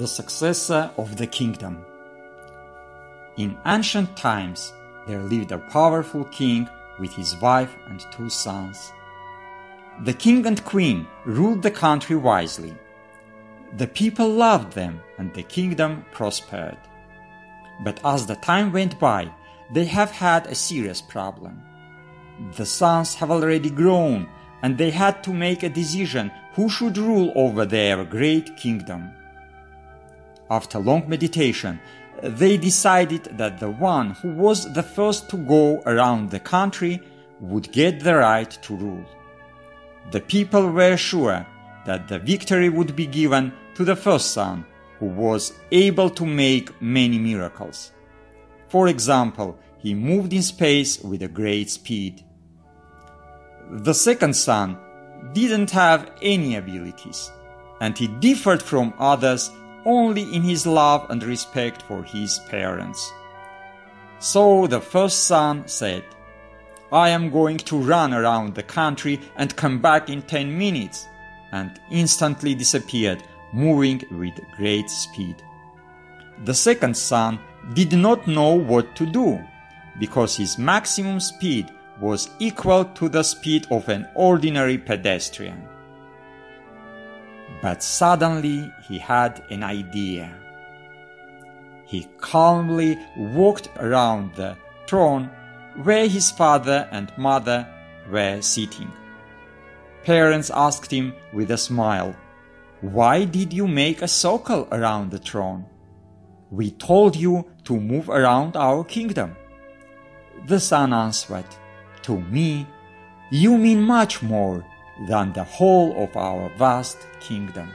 the successor of the kingdom. In ancient times, there lived a powerful king with his wife and two sons. The king and queen ruled the country wisely. The people loved them and the kingdom prospered. But as the time went by, they have had a serious problem. The sons have already grown and they had to make a decision who should rule over their great kingdom. After long meditation, they decided that the one who was the first to go around the country would get the right to rule. The people were sure that the victory would be given to the first son, who was able to make many miracles. For example, he moved in space with a great speed. The second son didn't have any abilities, and he differed from others only in his love and respect for his parents. So the first son said, I am going to run around the country and come back in 10 minutes, and instantly disappeared, moving with great speed. The second son did not know what to do, because his maximum speed was equal to the speed of an ordinary pedestrian. But suddenly he had an idea. He calmly walked around the throne where his father and mother were sitting. Parents asked him with a smile, Why did you make a circle around the throne? We told you to move around our kingdom. The son answered, To me, you mean much more than the whole of our vast kingdom.